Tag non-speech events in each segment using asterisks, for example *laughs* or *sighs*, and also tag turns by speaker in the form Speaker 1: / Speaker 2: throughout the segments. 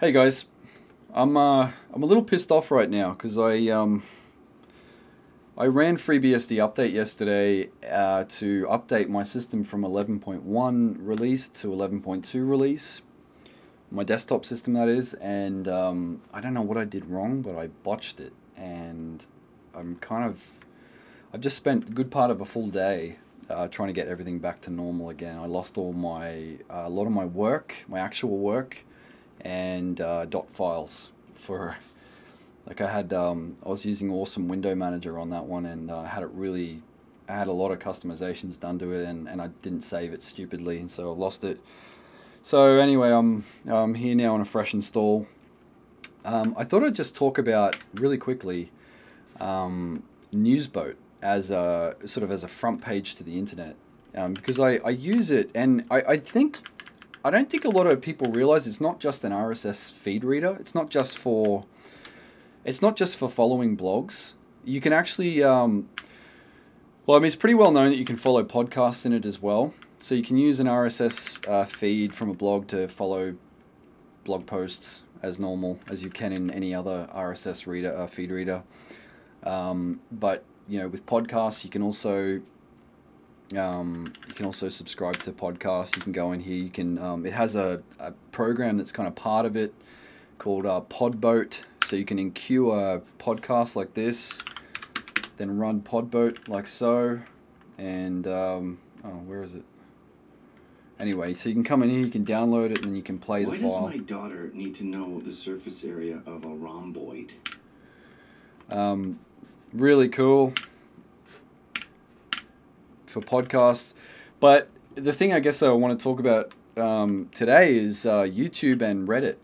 Speaker 1: Hey guys, I'm uh, I'm a little pissed off right now because I um, I ran FreeBSD update yesterday uh, to update my system from 11.1 release to 11.2 release, my desktop system that is, and um, I don't know what I did wrong, but I botched it, and I'm kind of I've just spent a good part of a full day uh, trying to get everything back to normal again. I lost all my uh, a lot of my work, my actual work and uh, dot files for *laughs* like I had um, I was using awesome window manager on that one and uh, had it really I had a lot of customizations done to it and, and I didn't save it stupidly and so I lost it. So anyway I'm, I'm here now on a fresh install. Um, I thought I'd just talk about really quickly um, Newsboat as a sort of as a front page to the internet um, because I, I use it and I, I think I don't think a lot of people realize it's not just an RSS feed reader. It's not just for it's not just for following blogs. You can actually um, well, I mean, it's pretty well known that you can follow podcasts in it as well. So you can use an RSS uh, feed from a blog to follow blog posts as normal as you can in any other RSS reader uh, feed reader. Um, but you know, with podcasts, you can also um, you can also subscribe to podcasts. You can go in here. You can. Um, it has a, a program that's kind of part of it called uh, Podboat. So you can enqueue a podcast like this, then run Podboat like so, and um, oh, where is it? Anyway, so you can come in here, you can download it, and then you can play
Speaker 2: Why
Speaker 1: the file.
Speaker 2: does my daughter need to know the surface area of a rhomboid?
Speaker 1: Um, really cool for podcasts. But the thing I guess I want to talk about um, today is uh, YouTube and Reddit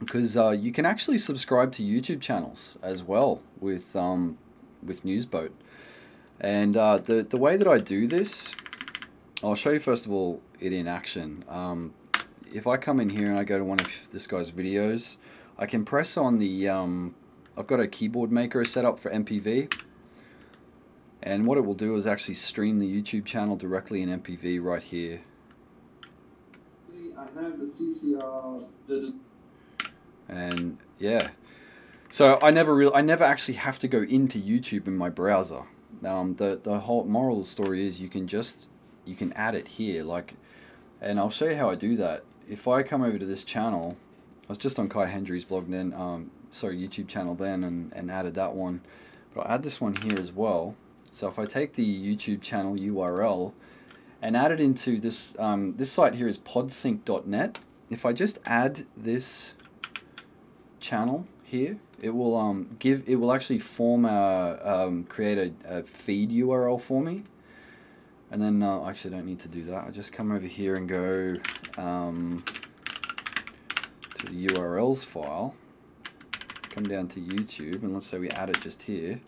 Speaker 1: because uh, you can actually subscribe to YouTube channels as well with um, with Newsboat. And uh, the the way that I do this, I'll show you first of all it in action. Um, if I come in here and I go to one of this guy's videos, I can press on the um, I've got a keyboard macro set up for MPV. And what it will do is actually stream the YouTube channel directly in MPV right here.
Speaker 3: I have the CCR.
Speaker 1: And yeah, so I never real I never actually have to go into YouTube in my browser. Um, the the whole moral of the story is you can just you can add it here like, and I'll show you how I do that. If I come over to this channel, I was just on Kai Hendry's blog then, um, sorry YouTube channel then, and and added that one, but I'll add this one here as well. So if I take the YouTube channel URL and add it into this um, this site here is podsync.net. If I just add this channel here, it will um, give it will actually form a um, create a, a feed URL for me. And then uh, I actually don't need to do that. I just come over here and go um, to the URLs file. Come down to YouTube and let's say we add it just here.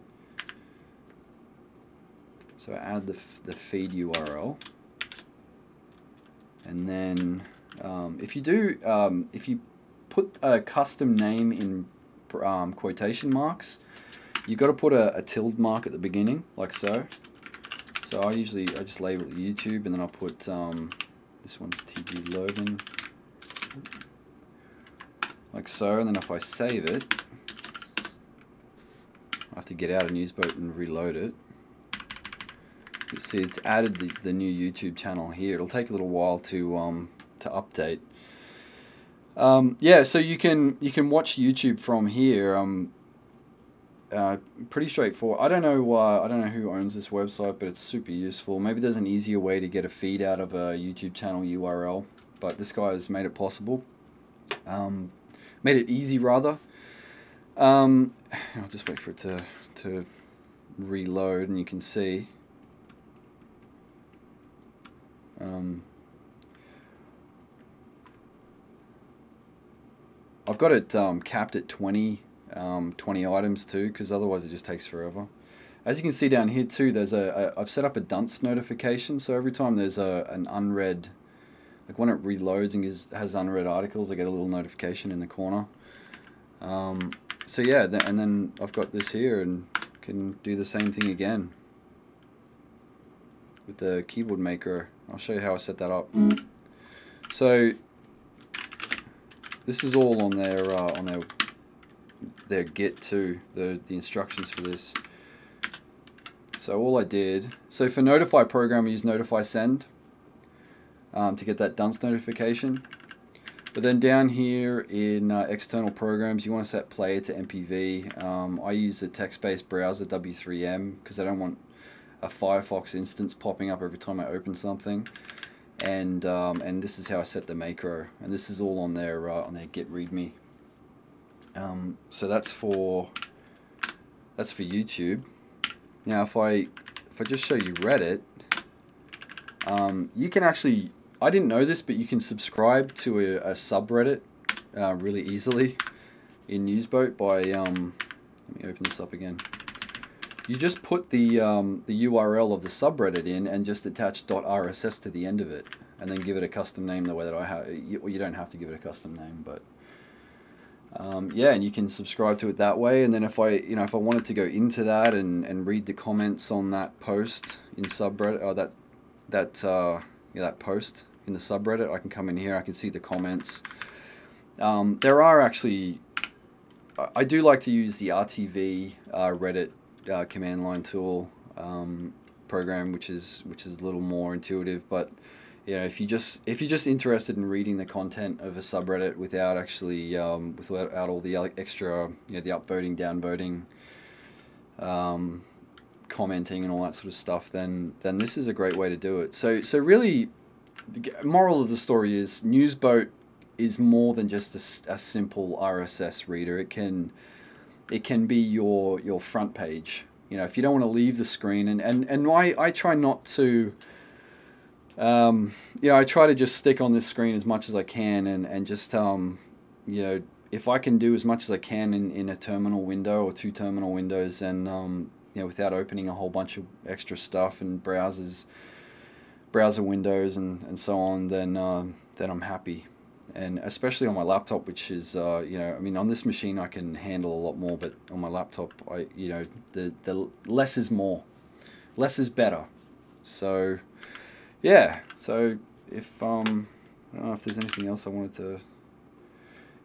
Speaker 1: So add the, the feed URL. And then um, if you do, um, if you put a custom name in um, quotation marks, you've got to put a, a tilde mark at the beginning, like so. So I usually, I just label it YouTube and then I'll put, um, this one's TG Logan, like so. And then if I save it, I have to get out of Newsboat and reload it. You see, it's added the, the new YouTube channel here. It'll take a little while to um, to update. Um, yeah, so you can you can watch YouTube from here. Um, uh, pretty straightforward. I don't know uh, I don't know who owns this website, but it's super useful. Maybe there's an easier way to get a feed out of a YouTube channel URL, but this guy has made it possible. Um, made it easy rather. Um, *sighs* I'll just wait for it to to reload, and you can see. Um, I've got it um, capped at 20, um, 20 items too, because otherwise it just takes forever. As you can see down here too, there's a, a I've set up a dunst notification, so every time there's a an unread, like when it reloads and is, has unread articles, I get a little notification in the corner. Um, so yeah, th and then I've got this here and can do the same thing again with the keyboard macro. I'll show you how I set that up. So this is all on their uh, on their their Git too. The the instructions for this. So all I did. So for notify program, I use notify send um, to get that dunst notification. But then down here in uh, external programs, you want to set player to MPV. Um, I use the text-based browser W3M because I don't want a Firefox instance popping up every time I open something. And um, and this is how I set the macro, and this is all on their uh, on their Git README. Um, so that's for that's for YouTube. Now if I if I just show you Reddit, um, you can actually I didn't know this, but you can subscribe to a, a subreddit uh, really easily in Newsboat by um, let me open this up again. You just put the um, the URL of the subreddit in and just attach .rss to the end of it, and then give it a custom name the way that I have. You, you don't have to give it a custom name, but um, yeah, and you can subscribe to it that way. And then if I you know if I wanted to go into that and, and read the comments on that post in subreddit or that that uh, yeah, that post in the subreddit, I can come in here. I can see the comments. Um, there are actually I do like to use the RTV uh, Reddit uh, command line tool um, program, which is which is a little more intuitive. But you know, if you just if you're just interested in reading the content of a subreddit without actually um, without all the extra you know the upvoting, downvoting, um, commenting, and all that sort of stuff, then then this is a great way to do it. So so really, the moral of the story is Newsboat is more than just a, a simple RSS reader. It can it can be your your front page. You know, if you don't want to leave the screen, and and and I I try not to. Um, you know, I try to just stick on this screen as much as I can, and and just um, you know, if I can do as much as I can in, in a terminal window or two terminal windows, and um, you know, without opening a whole bunch of extra stuff and browsers, browser windows, and and so on, then uh, then I'm happy and especially on my laptop, which is uh, you know, I mean, on this machine I can handle a lot more, but on my laptop, I you know, the the less is more, less is better. So, yeah. So if um, I don't know if there's anything else I wanted to.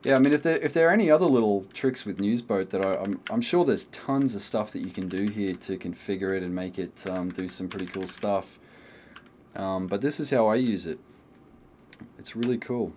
Speaker 1: Yeah, I mean, if there if there are any other little tricks with Newsboat that I, I'm I'm sure there's tons of stuff that you can do here to configure it and make it um, do some pretty cool stuff. Um, but this is how I use it. It's really cool.